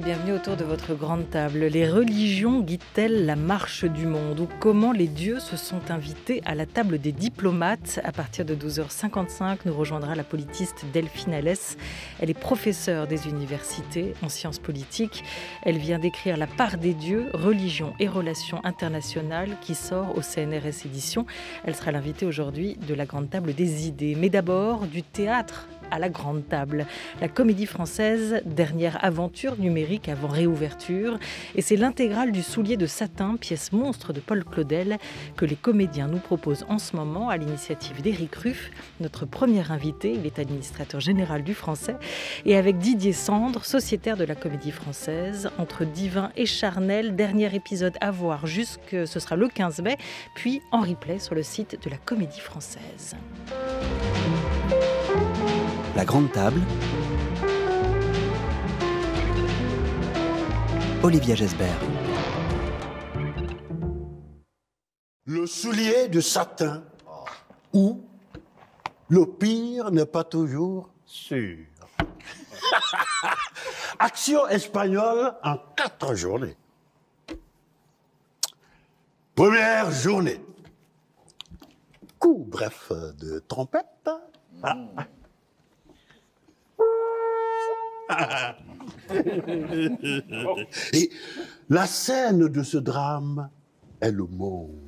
bienvenue autour de votre grande table. Les religions guident-elles la marche du monde ou comment les dieux se sont invités à la table des diplomates? À partir de 12h55, nous rejoindra la politiste Delphine Alès. Elle est professeure des universités en sciences politiques. Elle vient d'écrire La part des dieux, religion et relations internationales qui sort au CNRS édition. Elle sera l'invitée aujourd'hui de la grande table des idées. Mais d'abord, du théâtre à la grande table. La comédie française, dernière aventure numérique avant réouverture. Et c'est l'intégrale du Soulier de satin, pièce monstre de Paul Claudel, que les comédiens nous proposent en ce moment à l'initiative d'Éric Ruff, notre premier invité. Il est administrateur général du français. Et avec Didier Sandre, sociétaire de la comédie française, entre Divin et Charnel, dernier épisode à voir jusque ce sera le 15 mai, puis en replay sur le site de la comédie française. La Grande Table. Olivia Gesbert. Le soulier de satin, où le pire n'est pas toujours sûr. Action espagnole en quatre journées. Première journée. Coup bref de trompette. Ah. Et la scène de ce drame est le monde.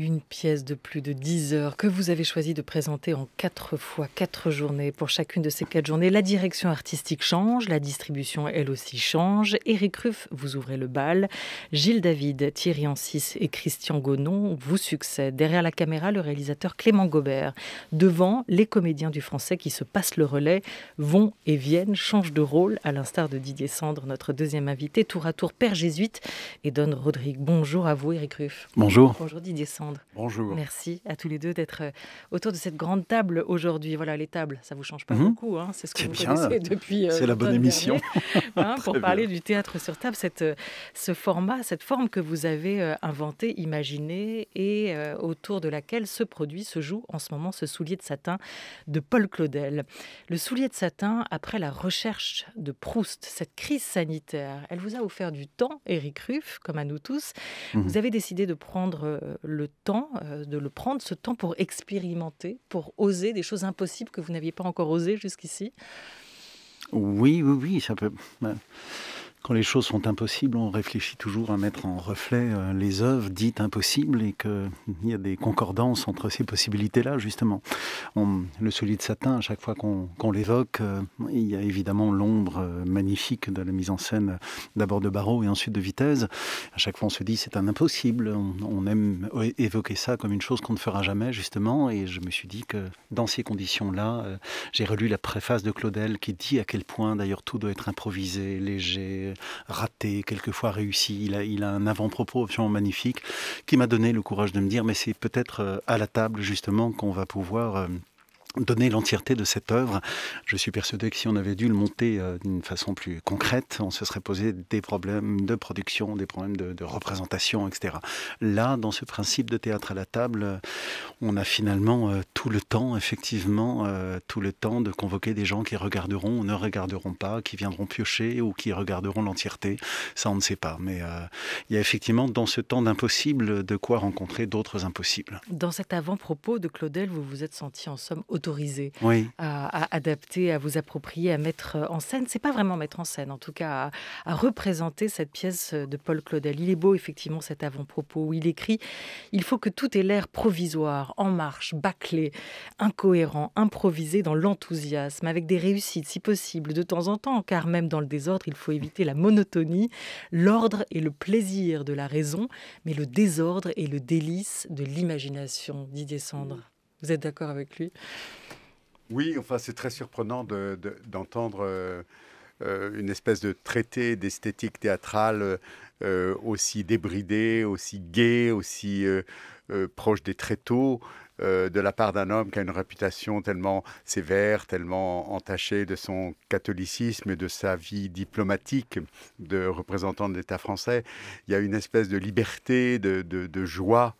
Une pièce de plus de 10 heures que vous avez choisi de présenter en 4 fois 4 journées. Pour chacune de ces 4 journées, la direction artistique change, la distribution elle aussi change. Éric Ruff, vous ouvrez le bal. Gilles David, Thierry Ancis et Christian Gonon vous succèdent. Derrière la caméra, le réalisateur Clément Gobert. Devant, les comédiens du français qui se passent le relais, vont et viennent, changent de rôle, à l'instar de Didier Sandre, notre deuxième invité, tour à tour père jésuite et Don Rodrigue. Bonjour à vous, Éric Ruff. Bonjour. Bonjour Didier Sandre. Bonjour. Merci à tous les deux d'être euh, autour de cette grande table aujourd'hui. Voilà, les tables, ça vous change pas Mhm. beaucoup. hein, C'est ce que vous bien. connaissez depuis. euh, C'est la bonne émission. hein, pour parler du théâtre sur table, cette, euh, ce format, cette forme que vous avez inventée, imaginée et euh, autour de laquelle se produit, se joue en ce moment ce soulier de satin de Paul Claudel. Le soulier de satin, après la recherche de Proust, cette crise sanitaire, elle vous a offert du temps, Éric Ruff, comme à nous tous. Mhm. Vous avez décidé de prendre le temps, euh, de le prendre ce temps pour expérimenter, pour oser des choses impossibles que vous n'aviez pas encore osées jusqu'ici? Oui, oui, oui, ça peut. Quand les choses sont impossibles, on réfléchit toujours à mettre en reflet euh, les œuvres dites impossibles et qu'il y a des concordances entre ces possibilités-là, justement. Le solide satin, à chaque fois qu'on l'évoque, euh, il y a évidemment l'ombre euh, magnifique de la mise en scène, d'abord de Barreau et ensuite de Vitesse. À chaque fois, on se dit c'est un impossible. On, aime évoquer ça comme une chose qu'on ne fera jamais, justement. Et je me suis dit que dans ces conditions-là, j'ai relu la préface de Claudel qui dit à quel point, d'ailleurs, tout doit être improvisé, léger, raté, quelquefois réussi. Il a, il a un avant-propos absolument magnifique qui m'a donné le courage de me dire, mais c'est peut-être euh, à la table, justement, qu'on va pouvoir... euh, donner l'entièreté de cette œuvre. Je suis persuadé que si on avait dû le monter euh, d'une façon plus concrète, on se serait posé des problèmes de production, des problèmes de, de représentation, etc. Là, dans ce principe de théâtre à la table, on a finalement euh, tout le temps, effectivement, euh, tout le temps de convoquer des gens qui regarderont ou ne regarderont pas, qui viendront piocher ou qui regarderont l'entièreté. Ça, on ne sait pas. Mais euh, il y a effectivement, dans ce temps d'impossible, de quoi rencontrer d'autres impossibles. Dans cet avant-propos de Claudel, vous vous êtes senti en somme autorisé Oui. à, à adapter, à vous approprier, à mettre en scène. C'est pas vraiment mettre en scène, en tout cas à, à représenter cette pièce de Paul Claudel. Il est beau effectivement cet avant-propos où il écrit il faut que tout ait l'air provisoire, en marche, bâclé, incohérent, improvisé dans l'enthousiasme, avec des réussites si possible de temps en temps, car même dans le désordre, il faut éviter la monotonie, l'ordre et le plaisir de la raison, mais le désordre et le délice de l'imagination. Didier Sandre, vous êtes d'accord avec lui? Oui, enfin, c'est très surprenant de- de- d'entendre euh, euh, une espèce de traité d'esthétique théâtrale euh, aussi débridé, aussi gai, aussi euh, euh, proche des tréteaux de la part d'un homme qui a une réputation tellement sévère, tellement entachée de son catholicisme et de sa vie diplomatique de représentant de l'État français. Il y a une espèce de liberté, de, joie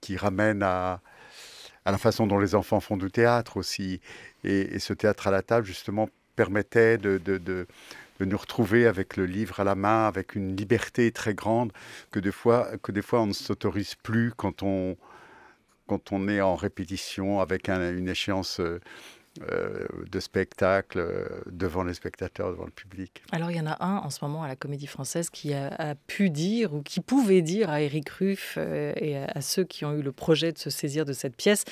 qui ramène à, la façon dont les enfants font du théâtre aussi. Et, ce théâtre à la table, justement, permettait de, de, nous retrouver avec le livre à la main, avec une liberté très grande que des fois, que des fois on ne s'autorise plus quand on, quand on est en répétition avec un, une échéance euh, de spectacle euh, devant les spectateurs, devant le public. Alors il y en a un en ce moment à la Comédie Française qui a, pu dire ou qui pouvait dire à Éric Ruff euh, et à, ceux qui ont eu le projet de se saisir de cette pièce,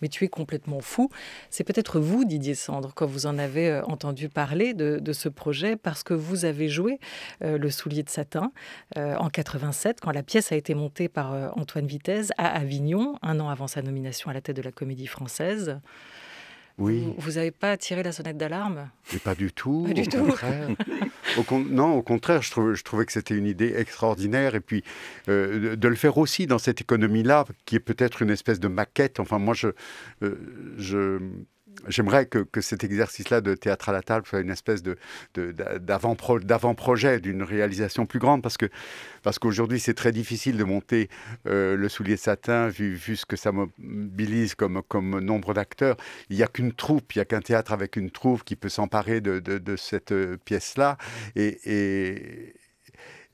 mais tu es complètement fou. C'est peut-être vous, Didier Sandre, quand vous en avez entendu parler de, ce projet, parce que vous avez joué le soulier de satin en 87, quand la pièce a été montée par Antoine Vitesse à Avignon, un an avant sa nomination à la tête de la Comédie Française. Oui. Vous n'avez pas tiré la sonnette d'alarme? Mais pas du tout. Pas du au tout. Contraire. au con... Non, au contraire, je, trouvais que c'était une idée extraordinaire. Et puis, euh, de, de, le faire aussi dans cette économie-là, qui est peut-être une espèce de maquette. Enfin, moi, je. Euh, je J'aimerais que, que, cet exercice-là de théâtre à la table soit une espèce d'avant-projet, d'une réalisation plus grande, parce que parce qu'aujourd'hui c'est très difficile de monter euh, le soulier de satin vu, vu ce que ça mobilise comme, comme nombre d'acteurs. Il n'y a qu'une troupe, il n'y a qu'un théâtre avec une troupe qui peut s'emparer de, de, cette pièce-là. Et, et,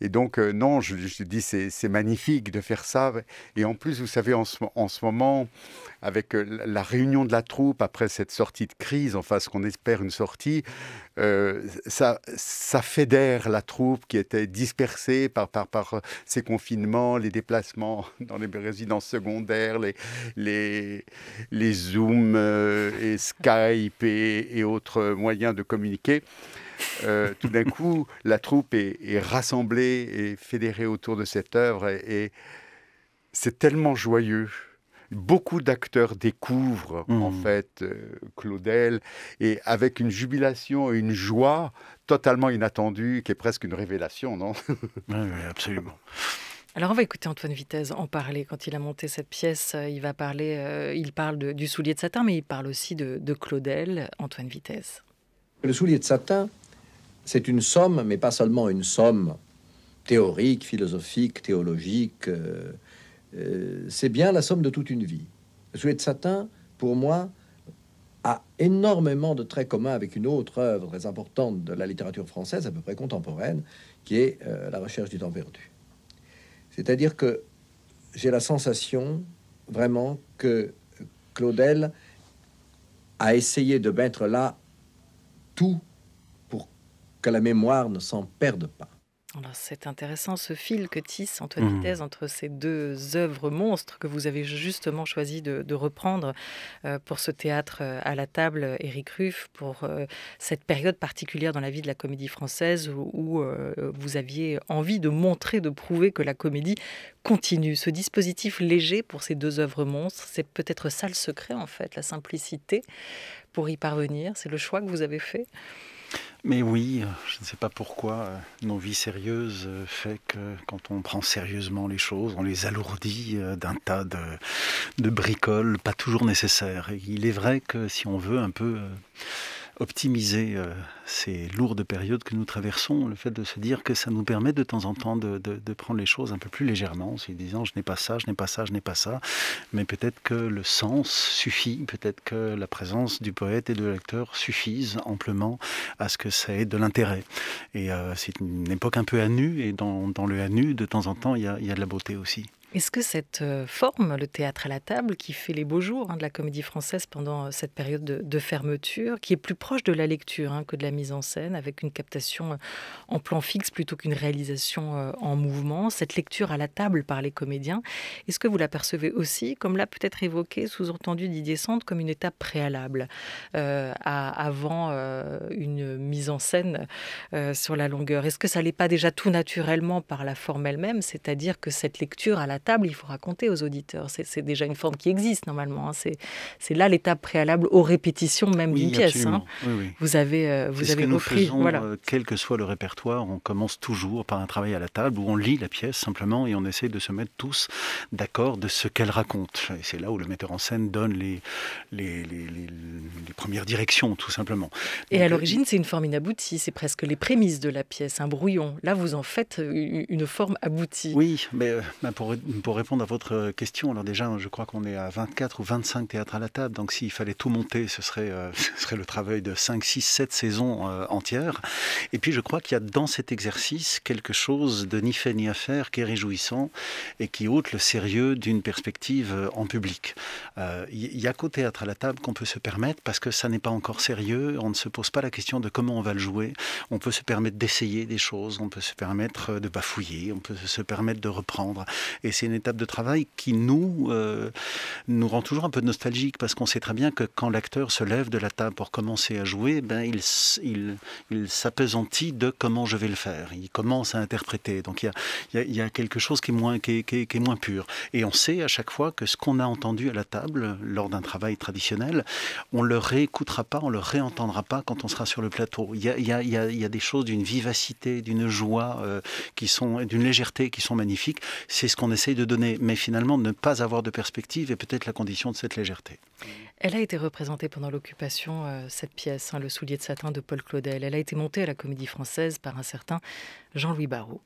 et donc, euh, non, je, je dis, c'est magnifique de faire ça. Et en plus, vous savez, en ce, en ce moment, avec euh, la réunion de la troupe après cette sortie de crise, enfin, ce qu'on espère une sortie, euh, ça, ça fédère la troupe qui était dispersée par, par, par ces confinements, les déplacements dans les résidences secondaires, les, les, les Zooms et Skype et autres moyens de communiquer. Euh, tout d'un coup, la troupe est, est, rassemblée et fédérée autour de cette œuvre et, et c'est tellement joyeux. Beaucoup d'acteurs découvrent mmh. en fait euh, Claudel et avec une jubilation et une joie totalement inattendue qui est presque une révélation, non? Oui, oui, absolument. Alors on va écouter Antoine Vitesse en parler quand il a monté cette pièce. Il va parler, euh, il parle de, du soulier de satin, mais il parle aussi de, de Claudel. Antoine Vitesse. Le soulier de satin, c'est une somme, mais pas seulement une somme théorique, philosophique, théologique. Euh, euh, c'est bien la somme de toute une vie. Le de satin, pour moi, a énormément de traits communs avec une autre œuvre très importante de la littérature française, à peu près contemporaine, qui est euh, La recherche du temps perdu. C'est-à-dire que j'ai la sensation vraiment que Claudel a essayé de mettre là tout que la mémoire ne s'en perde pas. C'est intéressant ce fil que tisse Antoine mmh. Vitesse entre ces deux œuvres monstres que vous avez justement choisi de, de reprendre euh, pour ce théâtre euh, à la table, Éric Ruff, pour euh, cette période particulière dans la vie de la comédie française où, où euh, vous aviez envie de montrer, de prouver que la comédie continue. Ce dispositif léger pour ces deux œuvres monstres, c'est peut-être ça le secret en fait, la simplicité pour y parvenir. C'est le choix que vous avez fait? Mais oui, je ne sais pas pourquoi nos vies sérieuses fait que quand on prend sérieusement les choses, on les alourdit d'un tas de, bricoles pas toujours nécessaires. Il est vrai que si on veut un peu optimiser euh, ces lourdes périodes que nous traversons, le fait de se dire que ça nous permet de temps en temps de, prendre les choses un peu plus légèrement, en se disant je n'ai pas ça, je n'ai pas ça, je n'ai pas ça, mais peut-être que le sens suffit, peut-être que la présence du poète et de l'acteur suffisent amplement à ce que ça ait de l'intérêt. Et euh, c'est une époque un peu à nu, et dans, le à nu, de temps en temps, il y a de la beauté aussi. Est-ce que cette euh, forme, le théâtre à la table, qui fait les beaux jours hein, de la comédie française pendant cette période de, fermeture, qui est plus proche de la lecture hein, que de la mise en scène, avec une captation euh, en plan fixe plutôt qu'une réalisation euh, en mouvement, cette lecture à la table par les comédiens, est-ce que vous l'apercevez aussi, comme l'a peut-être évoqué, sous-entendu Didier Sand, comme une étape préalable euh, avant euh, une mise en scène euh, sur la longueur? Est-ce que ça n'est pas déjà tout naturellement par la forme elle-même, c'est-à-dire que cette lecture à la table, il faut raconter aux auditeurs. C'est déjà une forme qui existe normalement. Hein. C'est là l'étape préalable aux répétitions même oui, d'une pièce. Hein. Oui, oui. Vous avez, euh, vous avez que faisons, voilà. euh, quel que soit le répertoire, on commence toujours par un travail à la table où on lit la pièce simplement et on essaie de se mettre tous d'accord de ce qu'elle raconte. Et c'est là où le metteur en scène donne les, les, les, les premières directions, tout simplement. Et Donc, à l'origine, c'est une forme inaboutie. C'est presque les prémices de la pièce, un brouillon. Là, vous en faites une forme aboutie. Oui, mais pour pour répondre à votre question, alors déjà, je crois qu'on est à 24 ou 25 théâtres à la table, donc s'il fallait tout monter, ce serait, serait le travail de 5, 6, 7 saisons entières. Et puis je crois qu'il y a dans cet exercice quelque chose de ni fait ni à faire qui est réjouissant et qui ôte le sérieux d'une perspective en public. Il y a qu'au théâtre à la table qu'on peut se permettre, parce que ça n'est pas encore sérieux, on ne se pose pas la question de comment on va le jouer, on peut se permettre d'essayer des choses, on peut se permettre de bafouiller, on peut se permettre de reprendre. C'est une étape de travail qui nous, euh, nous rend toujours un peu nostalgique, parce qu'on sait très bien que quand l'acteur se lève de la table pour commencer à jouer, ben, il, il, il de comment je vais le faire, il commence à interpréter. Donc il y a, il y a quelque chose qui est, moins, qui, est, qui est moins pur. Et on sait à chaque fois que ce qu'on a entendu à la table, lors d'un travail traditionnel, on le réécoutera pas, on le réentendra pas quand on sera sur le plateau. Il y a, il y a, y a des choses d'une vivacité, d'une joie, euh, qui sont, d'une légèreté qui sont magnifiques. C'est ce qu'on essaye de donner. Mais finalement, ne pas avoir de perspective est peut-être la condition de cette légèreté. Elle a été représentée pendant l'occupation, euh, cette pièce, hein, Le soulier de satin de Paul Claudel. Elle a été montée à la Comédie Française par un certain Jean-Louis Barrault.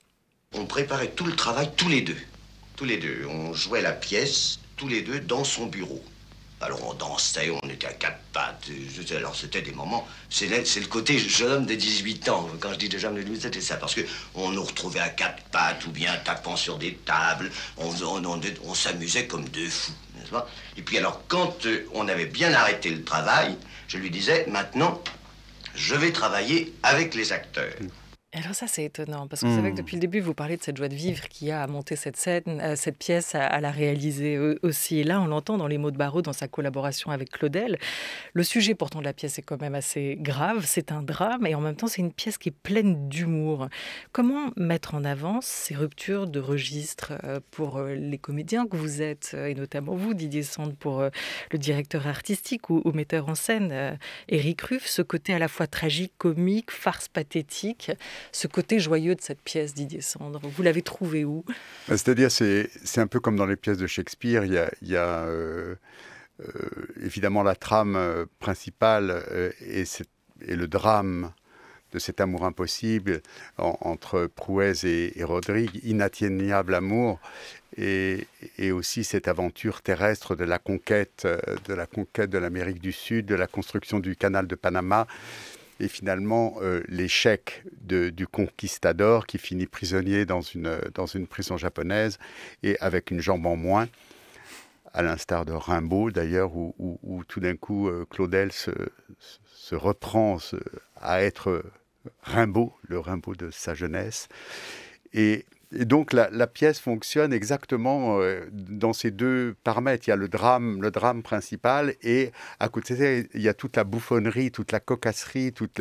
On préparait tout le travail tous les deux. Tous les deux. On jouait la pièce tous les deux dans son bureau. Alors on dansait, on était à quatre pattes. Alors c'était des moments. C'est le côté jeune homme de 18 ans. Quand je dis jeune homme de c'était ça. Parce qu'on nous retrouvait à quatre pattes ou bien tapant sur des tables. On, on, s'amusait comme deux fous, Et puis alors quand euh, on avait bien arrêté le travail, je lui disais maintenant, je vais travailler avec les acteurs. Alors ça, c'est étonnant, parce que c'est vrai que mmh. depuis le début, vous parlez de cette joie de vivre qui a à monter cette scène, euh, cette pièce, à, la réaliser aussi. Et là, on l'entend dans les mots de Barreau, dans sa collaboration avec Claudel. Le sujet pourtant de la pièce est quand même assez grave, c'est un drame, et en même temps, c'est une pièce qui est pleine d'humour. Comment mettre en avant ces ruptures de registre euh, pour euh, les comédiens que vous êtes, et notamment vous, Didier Sand, pour le directeur artistique ou, ou metteur en scène, Eric Ruff, ce côté à la fois tragique, comique, farce pathétique ce côté joyeux de cette pièce, Didier Sandre Vous l'avez trouvé où? Bah, C'est-à-dire, c'est un peu comme dans les pièces de Shakespeare. Il y a, euh, euh, évidemment la trame euh, principale et, le drame de cet amour impossible entre Prouez et, et, Rodrigue, inatteignable amour, et, et, aussi cette aventure terrestre de la conquête, de la conquête de l'Amérique du Sud, de la construction du canal de Panama, et finalement euh, l'échec du conquistador qui finit prisonnier dans une, dans une prison japonaise et avec une jambe en moins, à l'instar de Rimbaud d'ailleurs, où, où, tout d'un coup euh, Claudel se, se reprend à être Rimbaud, le Rimbaud de sa jeunesse. Et et donc la, pièce fonctionne exactement euh, dans ces deux paramètres. Il y a le drame, le drame principal, et à côté il y a toute la bouffonnerie, toute la cocasserie, toute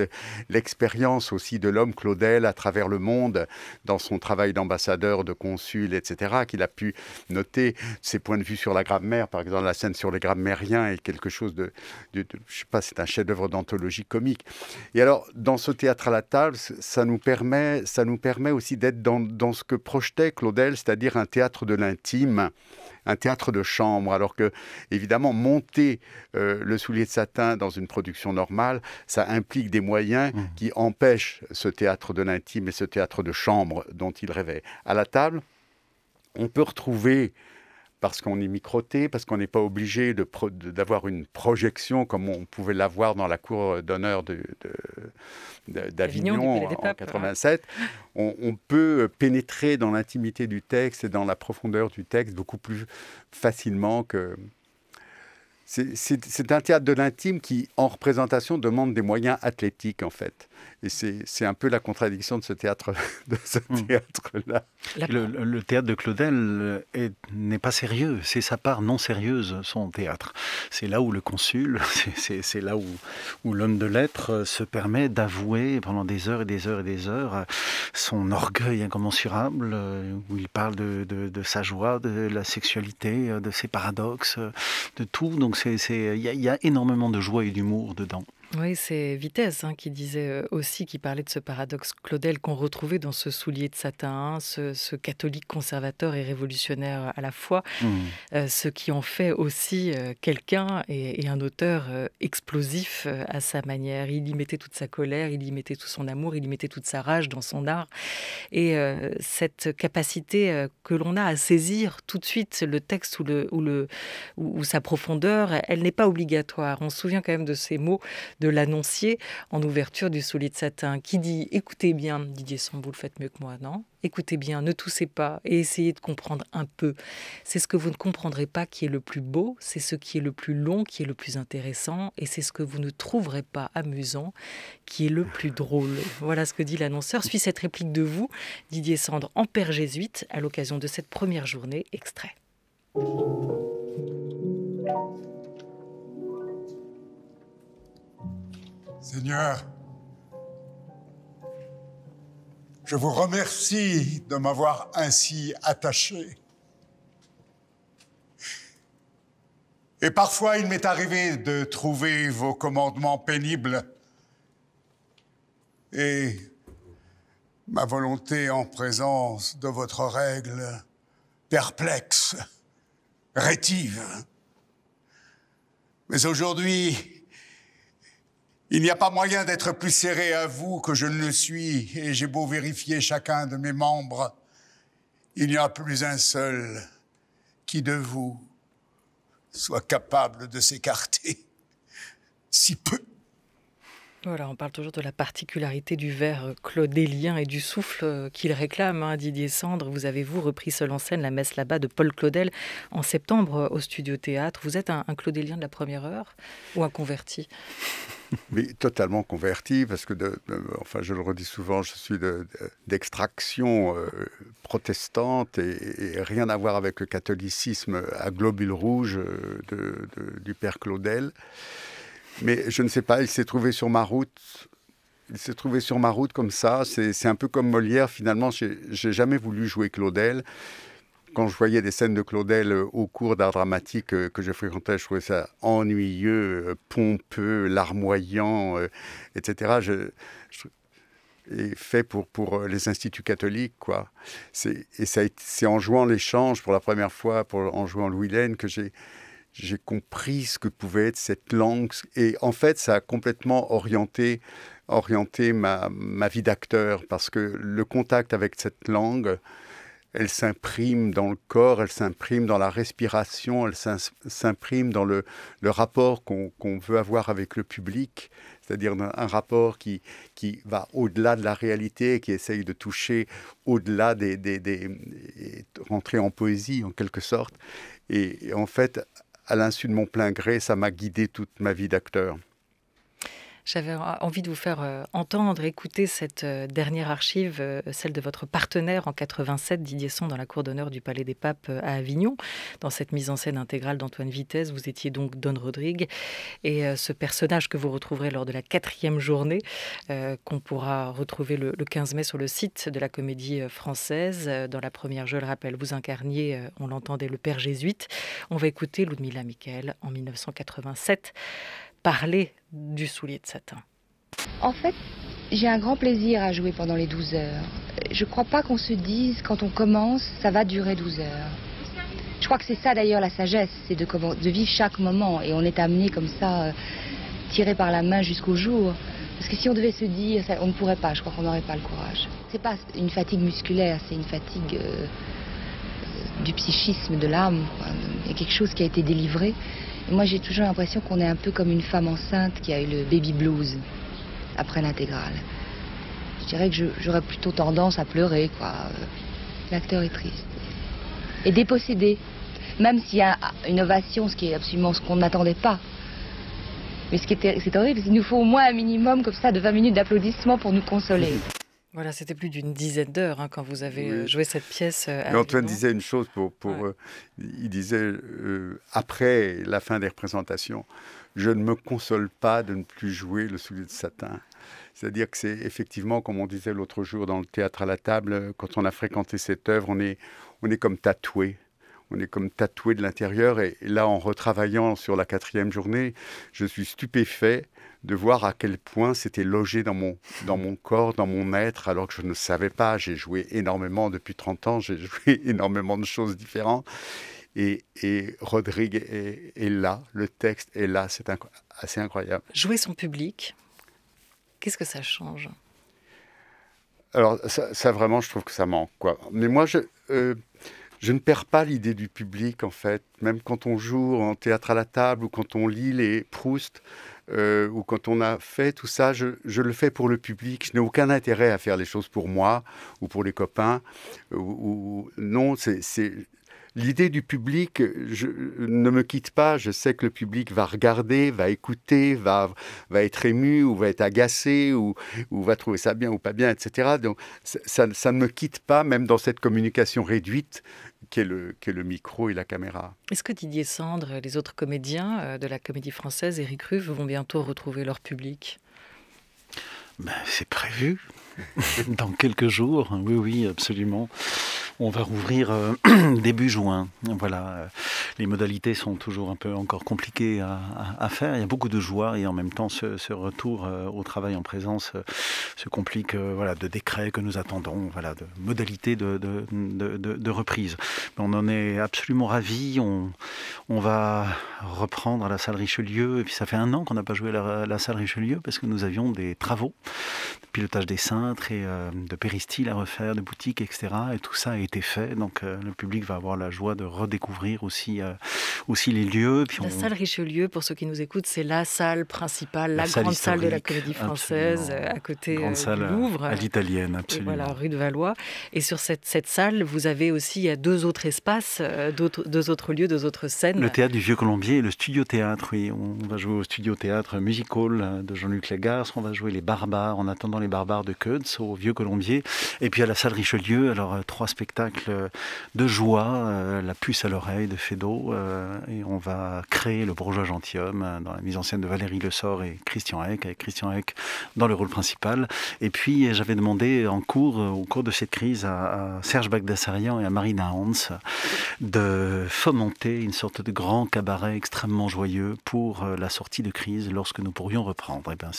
l'expérience aussi de l'homme Claudel à travers le monde dans son travail d'ambassadeur, de consul, etc. Qu'il a pu noter ses points de vue sur la grammaire, par exemple la scène sur les grammairiens est quelque chose de, je sais pas, c'est un chef-d'œuvre d'anthologie comique. Et alors dans ce théâtre à la table, ça nous permet, ça nous permet aussi d'être dans ce que projetait Claudel, c'est-à-dire un théâtre de l'intime, un théâtre de chambre, alors que, évidemment, monter euh, le soulier de satin dans une production normale, ça implique des moyens mmh. qui empêchent ce théâtre de l'intime et ce théâtre de chambre dont il rêvait. À la table, on peut retrouver parce qu'on est microté, parce qu'on n'est pas obligé d'avoir une projection comme on pouvait l'avoir dans la cour d'honneur d'Avignon en, en 87. On, on, peut pénétrer dans l'intimité du texte et dans la profondeur du texte beaucoup plus facilement que... C'est un théâtre de l'intime qui, en représentation, demande des moyens athlétiques, en fait. Et c'est un peu la contradiction de ce théâtre de ce hmm. théâtre-là. Le, théâtre de Claudel euh, n'est pas sérieux, c'est sa part non sérieuse, son théâtre. C'est là où le consul, c'est là où, où l'homme de lettres euh, se permet d'avouer pendant des heures et des heures et des heures euh, son orgueil incommensurable, où il parle de, de, sa joie, de la sexualité, de ses paradoxes, de tout. Donc il y, y, a énormément de joie et d'humour dedans. Oui, c'est Vitesse hein, qui disait euh, aussi, qui parlait de ce paradoxe Claudel qu'on retrouvait dans ce soulier de satin, hein, ce, catholique conservateur et révolutionnaire à la fois, mmh. euh, ce qui en fait aussi euh, quelqu'un et, un auteur explosif à sa manière. Il y mettait toute sa colère, il y mettait tout son amour, il y mettait toute sa rage dans son art. Et cette capacité que l'on a à saisir tout de suite le texte ou, le, ou, le, ou sa profondeur, elle n'est pas obligatoire. On se souvient quand même de ces mots de l'annoncier en ouverture du Solide Satin, qui dit Écoutez bien, Didier Sand, vous le faites mieux que moi, non? Écoutez bien, ne toussez pas et essayez de comprendre un peu. C'est ce que vous ne comprendrez pas qui est le plus beau, c'est ce qui est le plus long qui est le plus intéressant, et c'est ce que vous ne trouverez pas amusant qui est le plus drôle. Voilà ce que dit l'annonceur. Suit cette réplique de vous, Didier Sandre, en père jésuite, à l'occasion de cette première journée. Extrait. Seigneur, je vous remercie de m'avoir ainsi attaché. Et parfois, il m'est arrivé de trouver vos commandements pénibles et ma volonté en présence de votre règle perplexe, rétive. Mais aujourd'hui, il n'y a pas moyen d'être plus serré à vous que je ne le suis, et j'ai beau vérifier chacun de mes membres, il n'y a plus un seul qui de vous soit capable de s'écarter. Si peu. Voilà, on parle toujours de la particularité du vers claudélien et du souffle qu'il réclame. Hein, Didier Sandre, vous avez, vous, repris seul en scène la messe là-bas de Paul Claudel en septembre au Studio Théâtre. Vous êtes un, un claudélien de la première heure ou un converti? Oui, totalement converti, parce que, enfin, je le redis souvent, je suis d'extraction euh, protestante et, rien à voir avec le catholicisme à globule rouge euh, du père Claudel. Mais je ne sais pas, il s'est trouvé sur ma route. Il s'est trouvé sur ma route comme ça. C'est un peu comme Molière. Finalement, j'ai jamais voulu jouer Claudel quand je voyais des scènes de Claudel euh, au cours d'art dramatique euh, que je fréquentais, je trouvais ça ennuyeux, euh, pompeux, larmoyant, etc. Je, et fait pour, pour les instituts catholiques, quoi. Et c'est en jouant l'échange pour la première fois, en jouant Louis Laine, que j'ai j'ai compris ce que pouvait être cette langue. Et en fait, ça a complètement orienté, orienté ma, ma vie d'acteur, parce que le contact avec cette langue, elle s'imprime dans le corps, elle s'imprime dans la respiration, elle s'imprime dans le, rapport qu'on veut avoir avec le public, c'est-à-dire un rapport qui, va au-delà de la réalité, qui essaye de toucher au-delà des, rentrer en poésie en quelque sorte. et en fait, à l'insu de mon plein gré, ça m'a guidé toute ma vie d'acteur. J'avais envie de vous faire euh, entendre, écouter cette euh, dernière archive, euh, celle de votre partenaire en 87, Didier Son, dans la cour d'honneur du Palais des Papes à Avignon. Dans cette mise en scène intégrale d'Antoine Vitesse, vous étiez donc Don Rodrigue. Et ce personnage que vous retrouverez lors de la quatrième journée, qu'on pourra retrouver le, 15 mai sur le site de la Comédie Française. Dans la première, je le rappelle, vous incarniez, on l'entendait, le père jésuite. On va écouter Ludmilla Michael en 1987 parler du soulier de satin En fait, j'ai un grand plaisir à jouer pendant les 12 heures. Je ne crois pas qu'on se dise, quand on commence, ça va durer 12 heures. Je crois que c'est ça d'ailleurs la sagesse, c'est de, vivre chaque moment. Et on est amené comme ça, euh, tiré par la main jusqu'au jour. Parce que si on devait se dire, on ne pourrait pas, je crois qu'on n'aurait pas le courage. C'est pas une fatigue musculaire, c'est une fatigue euh, du psychisme, de l'âme. Il y a quelque chose qui a été délivré. Moi, j'ai toujours l'impression qu'on est un peu comme une femme enceinte qui a eu le baby blues après l'intégrale. Je dirais que j'aurais plutôt tendance à pleurer, quoi. L'acteur est triste. Et dépossédé. Même s'il y a une ovation, ce qui est absolument ce qu'on n'attendait pas. Mais ce qui est, c'est horrible, il nous faut au moins un minimum comme ça de 20 minutes d'applaudissements pour nous consoler. Voilà, c'était plus d'une dizaine d'heures hein, quand vous avez euh, joué cette pièce. Euh, Antoine disait une chose pour, pour euh, il disait après la fin des représentations, je ne me console pas de ne plus jouer le soulier de satin. C'est-à-dire que c'est effectivement, comme on disait l'autre jour dans le théâtre à la table, quand on a fréquenté cette œuvre, on est, on est comme tatoué. On est comme tatoué de l'intérieur. Et là, en retravaillant sur la quatrième journée, je suis stupéfait de voir à quel point c'était logé dans mon, dans mon corps, dans mon être, alors que je ne savais pas. J'ai joué énormément depuis 30 ans, j'ai joué énormément de choses différentes. Et, et Rodrigue est, est, là, le texte est là, c'est assez incroyable. Jouer son public, qu'est-ce que ça change? Alors, ça, ça, vraiment, je trouve que ça manque. Quoi. Mais moi, je, euh, je ne perds pas l'idée du public, en fait. Même quand on joue en théâtre à la table ou quand on lit les Proust, euh, ou quand on a fait tout ça, je, le fais pour le public. Je n'ai aucun intérêt à faire les choses pour moi ou pour les copains. Ou non, l'idée du public je, ne me quitte pas. Je sais que le public va regarder, va écouter, va, être ému ou va être agacé ou, va trouver ça bien ou pas bien, etc. Donc ça, ne me quitte pas, même dans cette communication réduite qu'est le, qu le micro et la caméra. Est-ce que Didier Sandre, les autres comédiens de la comédie française, Eric Ruff, vont bientôt retrouver leur public? Ben, C'est prévu. dans quelques jours, oui, oui, absolument. On va rouvrir euh, début juin. Voilà, les modalités sont toujours un peu encore compliquées à, faire. Il y a beaucoup de joie et en même temps, ce, retour euh, au travail en présence euh, se complique. Euh, voilà, de décrets que nous attendons, voilà, de modalités de, de, de, reprise. On en est absolument ravis. On, on va reprendre à la salle Richelieu. Et puis ça fait un an qu'on n'a pas joué à la, salle Richelieu parce que nous avions des travaux de pilotage des cintres et euh, de péristyle à refaire, de boutiques, etc. Et tout ça a été fait. Donc euh, le public va avoir la joie de redécouvrir aussi, euh, aussi les lieux. Puis la salle Richelieu, pour ceux qui nous écoutent, c'est la salle principale, la, la salle grande salle de la Comédie Française, absolument. à côté grande salle du Louvre. À l'italienne, absolument. Et voilà, rue de Valois. Et sur cette, cette salle, vous avez aussi il y a deux autres espaces, deux autres lieux, deux autres scènes. Le théâtre du Vieux Colombier et le studio théâtre, oui. On va jouer au studio théâtre Musical de Jean-Luc Legarce. On va jouer les Barbares en attendant les Barbares de Keutz au Vieux Colombier. Et puis à la salle Richelieu, alors euh, trois spectacles de joie, euh, La puce à l'oreille de Fédot. Euh, et on va créer le bourgeois gentilhomme euh, dans la mise en scène de Valérie Le Sort et Christian Eck, avec Christian Eck dans le rôle principal. Et puis j'avais demandé en cours, au cours de cette crise, à, Serge Bagdassarian et à Marina Hans de fomenter une sorte de grand cabaret extrêmement joyeux pour la sortie de crise lorsque nous pourrions reprendre. Et ben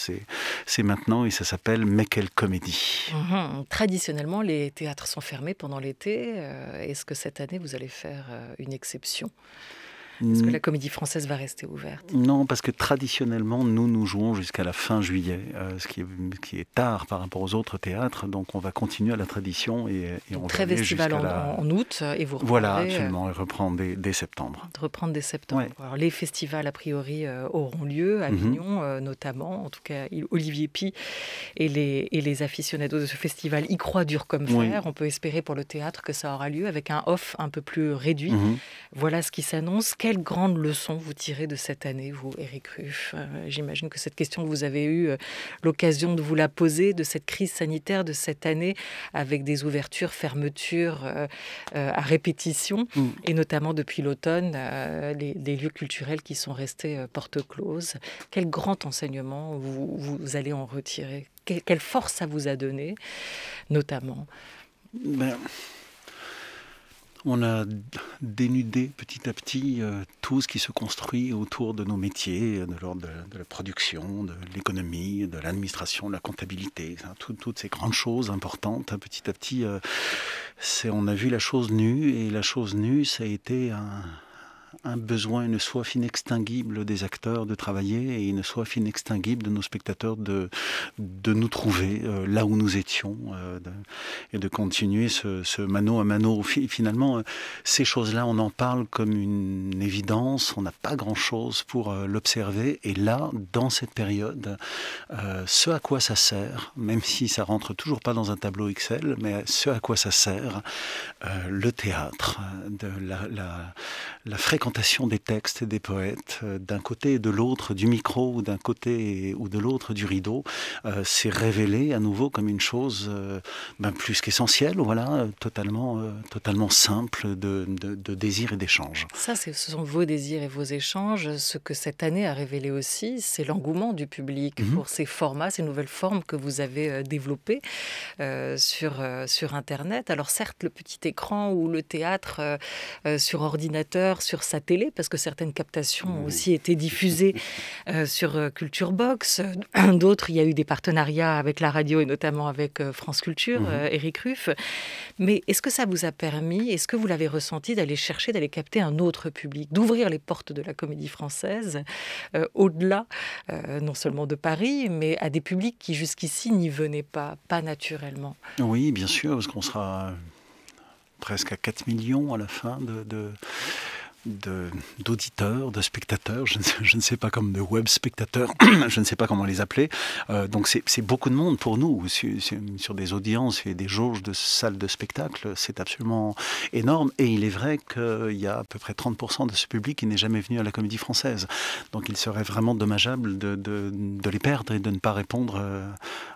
c'est maintenant et ça s'appelle Mais quelle comédie. Mmh. Traditionnellement, les théâtres sont fermés pendant l'été. Euh, Est-ce que cette année, vous allez faire euh, une exception? Est-ce que la comédie française va rester ouverte? Non, parce que traditionnellement, nous, nous jouons jusqu'à la fin juillet, euh, ce, qui est, qui est, tard par rapport aux autres théâtres. Donc, on va continuer à la tradition. Et, et on très va festival en, la... en, août, et vous Voilà, absolument, et reprendre dès, dès, septembre. Reprendre dès septembre. Ouais. Alors, les festivals, a priori, euh, auront lieu, à Avignon mm -hmm. euh, notamment, en tout cas, Olivier Pi et les, et les aficionados de ce festival y croient dur comme fer. Oui. On peut espérer pour le théâtre que ça aura lieu avec un off un peu plus réduit. Mm -hmm. Voilà ce qui s'annonce. Quelle grande leçon vous tirez de cette année, vous, Éric Ruff? Euh, J'imagine que cette question, vous avez eu euh, l'occasion de vous la poser, de cette crise sanitaire de cette année, avec des ouvertures, fermetures euh, à répétition, mm. et notamment depuis l'automne, les, les, lieux culturels qui sont restés porte close. Quel grand enseignement vous, vous allez en retirer? Quelle, quelle force ça vous a donné, notamment? Ben on a dénudé petit à petit euh, tout ce qui se construit autour de nos métiers, de l'ordre de, la production, de l'économie, de l'administration, de la comptabilité, hein, tout, toutes ces grandes choses importantes. Hein, petit à petit, euh, on a vu la chose nue, et la chose nue, ça a été un, un besoin, une soif inextinguible des acteurs de travailler et une soif inextinguible de nos spectateurs de, de nous trouver euh, là où nous étions euh, et de continuer ce, ce, mano à mano. Finalement, euh, ces choses-là, on en parle comme une évidence, on n'a pas grand-chose pour l'observer et là, dans cette période, ce à quoi ça sert, même si ça rentre toujours pas dans un tableau Excel, mais ce à quoi ça sert, le théâtre, la, fréquentation fréquentation des textes et des poètes, euh, d'un côté et de l'autre du micro, ou d'un côté ou de l'autre du rideau, euh, s'est révélé à nouveau comme une chose euh, ben, plus qu'essentielle, voilà, totalement, euh, totalement simple de, de, de désir et d'échange. Ça, ce sont vos désirs et vos échanges. Ce que cette année a révélé aussi, c'est l'engouement du public -hmm. pour ces formats, ces nouvelles formes que vous avez développées sur, sur Internet. Alors certes, le petit écran ou le théâtre sur ordinateur, sur sa télé, parce que certaines captations ont aussi été diffusées euh, sur euh, Culture Box. D'autres, il y a eu des partenariats avec la radio et notamment avec France Culture, Eric mhm. Ruff. Mais est-ce que ça vous a permis, est-ce que vous l'avez ressenti d'aller chercher, d'aller capter un autre public, d'ouvrir les portes de la comédie française au-delà, non seulement de Paris, mais à des publics qui jusqu'ici n'y venaient pas, pas naturellement? Oui, bien sûr, parce qu'on sera presque à 4 millions à la fin de, d'auditeurs, de, spectateurs, je ne, sais, pas comme de web spectateurs, je ne sais pas comment les appeler. Euh, donc c'est beaucoup de monde pour nous sur, des audiences et des jauges de salles de spectacle, c'est absolument énorme. Et il est vrai qu'il y a à peu près 30% de ce public qui n'est jamais venu à la Comédie Française. Donc il serait vraiment dommageable de, les perdre et de ne pas répondre euh,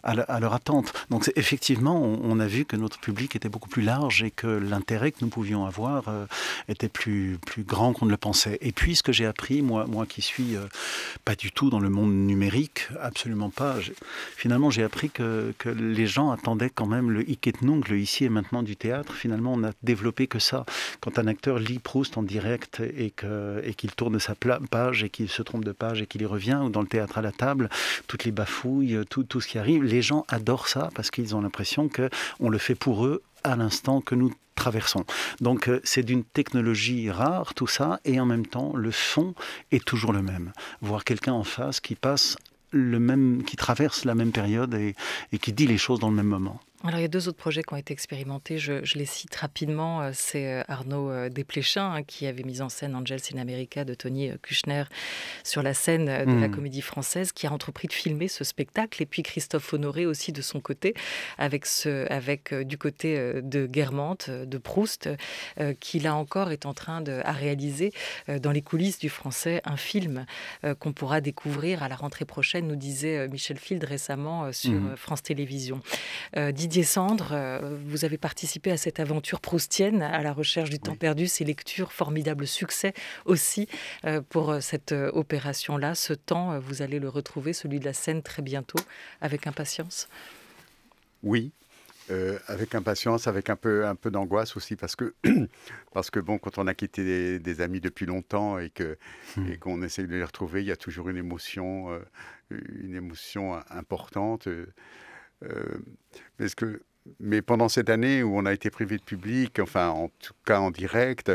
à, leur attente. Donc effectivement, on, a vu que notre public était beaucoup plus large et que l'intérêt que nous pouvions avoir euh, était plus grand grand qu'on ne le pensait. Et puis, ce que j'ai appris, moi, moi qui suis euh, pas du tout dans le monde numérique, absolument pas, finalement, j'ai appris que, les gens attendaient quand même le hic et nunc, le ici et maintenant du théâtre. Finalement, on a développé que ça. Quand un acteur lit Proust en direct et qu'il et qu'il tourne sa page et qu'il se trompe de page et qu'il y revient, ou dans le théâtre à la table, toutes les bafouilles, tout, tout ce qui arrive, les gens adorent ça parce qu'ils ont l'impression qu'on le fait pour eux à l'instant que nous traversons. Donc euh, c'est d'une technologie rare tout ça, et en même temps le fond est toujours le même. Voir quelqu'un en face qui passe le même, qui traverse la même période et qui dit les choses dans le même moment. Alors, il y a deux autres projets qui ont été expérimentés. Je, les cite rapidement. Euh, c'est euh, Arnaud euh, Desplechin hein, qui avait mis en scène Angels in America de Tony Kushner sur la scène de la hmm. comédie française, qui a entrepris de filmer ce spectacle. Et puis Christophe Honoré aussi de son côté, avec, ce, avec du côté de Guermantes, de Proust, qui là encore est en train de à réaliser dans les coulisses du français un film qu'on pourra découvrir à la rentrée prochaine, nous disait Michel Field récemment sur hmm. France Télévisions. Didier Didier euh, vous avez participé à cette aventure proustienne à la recherche du temps perdu, ces lectures, formidable succès aussi euh, pour euh, cette opération-là. Ce temps, vous allez le retrouver, celui de la scène, très bientôt, avec impatience Oui, avec impatience, avec un peu, un peu d'angoisse aussi, parce que, parce que bon, quand on a quitté des, amis depuis longtemps et que hmm. et qu'on essaie de les retrouver, il y a toujours une émotion, une émotion importante. Euh, que, mais pendant cette année où on a été privé de public, enfin en tout cas en direct,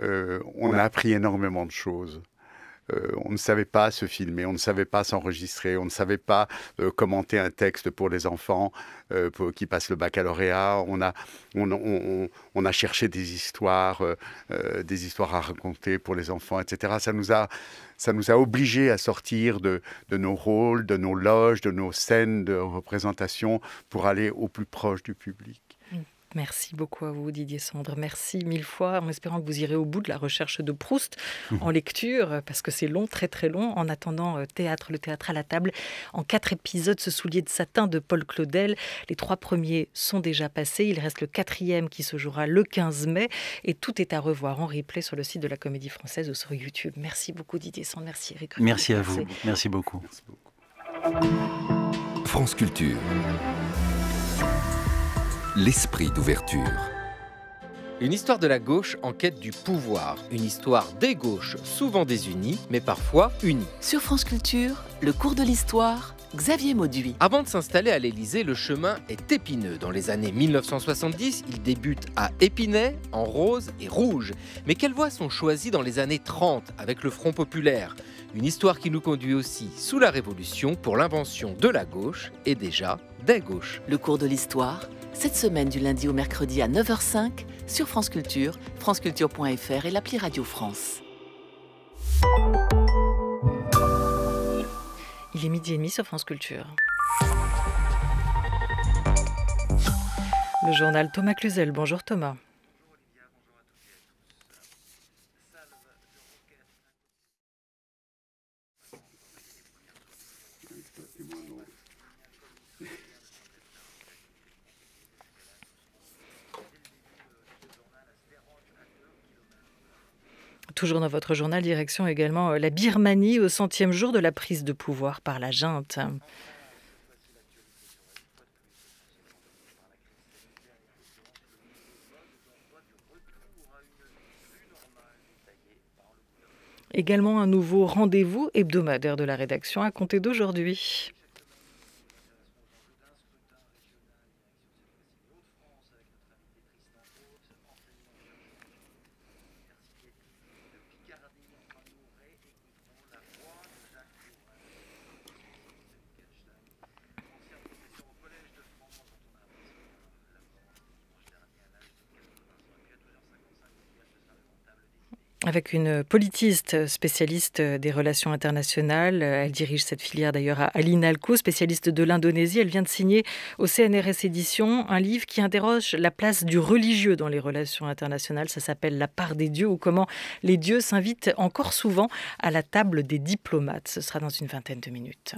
euh, on a appris énormément de choses. Euh, on ne savait pas se filmer, on ne savait pas s'enregistrer, on ne savait pas euh, commenter un texte pour les enfants euh, qui passent le baccalauréat. On a, on, a cherché des histoires, des histoires à raconter pour les enfants, etc. Ça nous a, ça nous a obligés à sortir de, de nos rôles, de nos loges, de nos scènes de représentation pour aller au plus proche du public. Merci beaucoup à vous, Didier Sandre. Merci mille fois, en espérant que vous irez au bout de la recherche de Proust en lecture, parce que c'est long, très très long. En attendant, euh, théâtre, le théâtre à la table, en quatre épisodes, ce soulier de satin de Paul Claudel. Les trois premiers sont déjà passés. Il reste le quatrième qui se jouera le 15 mai. Et tout est à revoir en replay sur le site de la Comédie Française ou sur YouTube. Merci beaucoup, Didier Sandre. Merci, Eric. Merci à vous. Merci beaucoup. Merci beaucoup. France Culture l'esprit d'ouverture. Une histoire de la gauche en quête du pouvoir. Une histoire des gauches, souvent désunies, mais parfois unies. Sur France Culture, le cours de l'histoire, Xavier Mauduit. Avant de s'installer à l'Élysée, le chemin est épineux. Dans les années 1970, il débute à Épinay, en rose et rouge. Mais quelles voies sont choisies dans les années 30 avec le Front populaire? Une histoire qui nous conduit aussi sous la Révolution pour l'invention de la gauche et déjà des gauches. Le cours de l'histoire, cette semaine du lundi au mercredi à 9h05 sur France Culture, franceculture.fr et l'appli Radio France. Il est midi et demi sur France Culture. Le journal Thomas Cluzel. Bonjour Thomas. Toujours dans votre journal, direction également euh, la Birmanie au centième jour de la prise de pouvoir par la junte. Également un nouveau rendez-vous hebdomadaire de la rédaction à compter d'aujourd'hui. Avec une politiste spécialiste des relations internationales. Elle dirige cette filière d'ailleurs à l'INALCO, spécialiste de l'Indonésie. Elle vient de signer au CNRS Édition un livre qui interroge la place du religieux dans les relations internationales. Ça s'appelle La part des dieux ou comment les dieux s'invitent encore souvent à la table des diplomates. Ce sera dans une vingtaine de minutes.